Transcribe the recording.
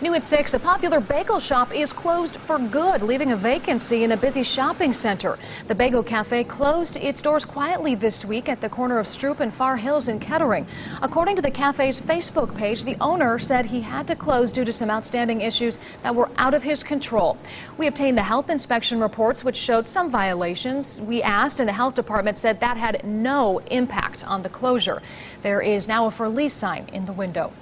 New at 6, a popular bagel shop is closed for good, leaving a vacancy in a busy shopping center. The Bagel Cafe closed its doors quietly this week at the corner of Stroop and Far Hills in Kettering. According to the cafe's Facebook page, the owner said he had to close due to some outstanding issues that were out of his control. We obtained the health inspection reports, which showed some violations. We asked, and the health department said that had no impact on the closure. There is now a for lease sign in the window.